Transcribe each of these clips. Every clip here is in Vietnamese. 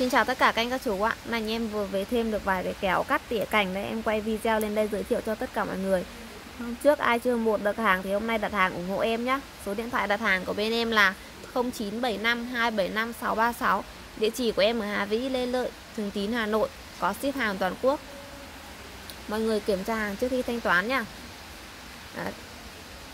Xin chào tất cả các anh các chú ạ. Này em vừa về thêm được vài cái kéo cắt tỉa cành đấy Em quay video lên đây giới thiệu cho tất cả mọi người. Hôm trước ai chưa một được hàng thì hôm nay đặt hàng ủng hộ em nhé Số điện thoại đặt hàng của bên em là 0975 275 636 Địa chỉ của em ở Hà Vĩ, Lê Lợi, Thường Tín, Hà Nội. Có ship hàng toàn quốc. Mọi người kiểm tra hàng trước khi thanh toán nha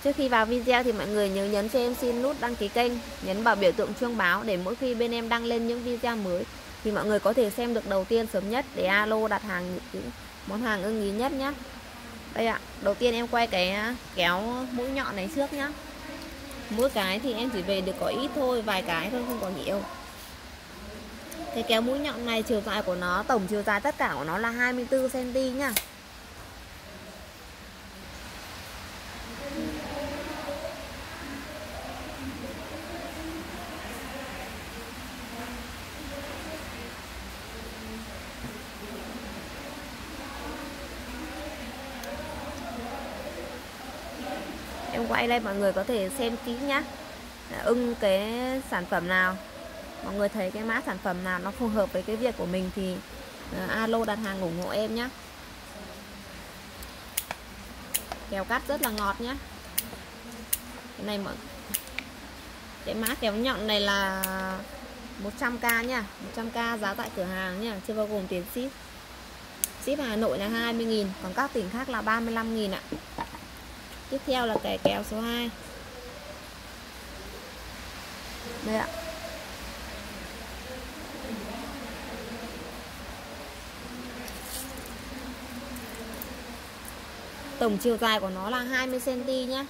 Trước khi vào video thì mọi người nhớ nhấn cho em xin nút đăng ký kênh Nhấn vào biểu tượng chuông báo để mỗi khi bên em đăng lên những video mới. Thì mọi người có thể xem được đầu tiên sớm nhất để alo đặt hàng những món hàng ưng ý nhất nhé Đây ạ, đầu tiên em quay cái à, kéo mũi nhọn này trước nhá. Mỗi cái thì em chỉ về được có ít thôi, vài cái thôi không có nhiều. Cái kéo mũi nhọn này chiều dài của nó, tổng chiều dài tất cả của nó là 24cm nhá. Em quay đây mọi người có thể xem kỹ nhá. À, ưng cái sản phẩm nào mọi người thấy cái mã sản phẩm nào nó phù hợp với cái việc của mình thì uh, alo đặt hàng ủng hộ em nhé kèo cắt rất là ngọt nhá. Cái này mọi cái mã kéo nhọn này là 100k nha 100k giá tại cửa hàng nha chưa bao gồm tiền ship. Ship Hà Nội là 20.000 còn các tỉnh khác là 35.000 ạ tiếp theo là cái kéo số 2 đây ạ. Tổng chiều dài của nó là 20 cm nhá.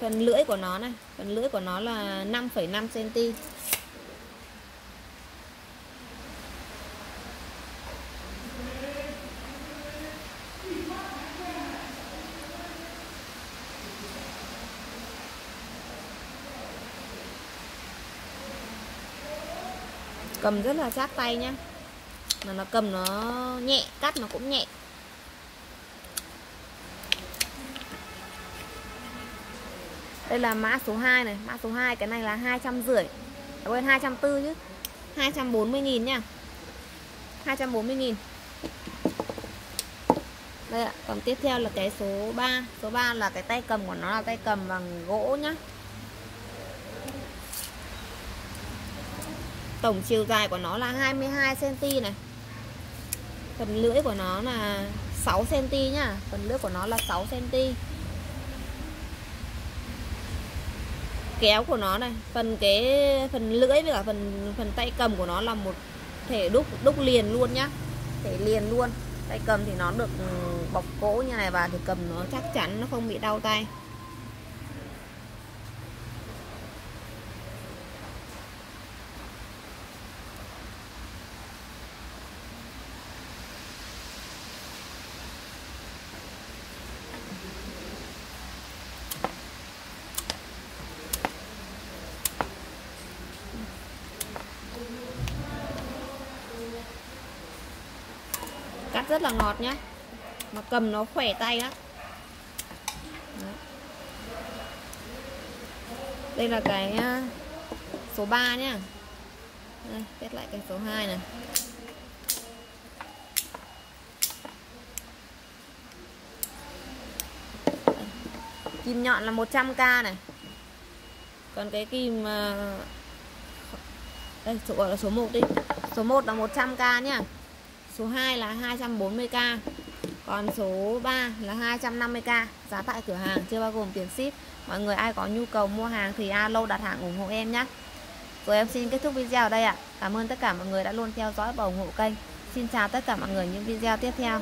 Phần lưỡi của nó này phần lưỡi của nó là 5,5 cm cầm rất là chắc tay nhá. Mà nó cầm nó nhẹ, cắt nó cũng nhẹ. Đây là mã số 2 này. Mã số 2 cái này là hai trăm rưỡi. Quên hai trăm tư chứ. 240 nghìn nha 240 nghìn. Đây ạ, còn tiếp theo là cái số 3 số 3 là cái tay cầm của nó là tay cầm bằng gỗ nhá. Tổng chiều dài của nó là 22 cm này. Phần lưỡi của nó là 6 cm nhá, phần lưỡi của nó là 6 cm. Kéo của nó này, phần cái phần lưỡi với cả phần phần tay cầm của nó là một thể đúc đúc liền luôn nhá. Thể liền luôn. Tay cầm thì nó được ừ, bọc gỗ như này và thì cầm nó chắc chắn nó không bị đau tay. Cắt rất là ngọt nhá. Mà cầm nó khỏe tay lắm đây là cái à, số 3 nhá. Đây, test lại cái số 2 này. Kim nhọn là 100k này. Còn cái kim à, đây số gọi là số 1 đi. Số 1 là 100k nhá. Số 2 là 240k Còn số 3 là 250k Giá tại cửa hàng chưa bao gồm tiền ship. Mọi người ai có nhu cầu mua hàng thì alo đặt hàng ủng hộ em nhé. Rồi em xin kết thúc video ở đây ạ. Cảm ơn tất cả mọi người đã luôn theo dõi và ủng hộ kênh. Xin chào tất cả mọi người những video tiếp theo.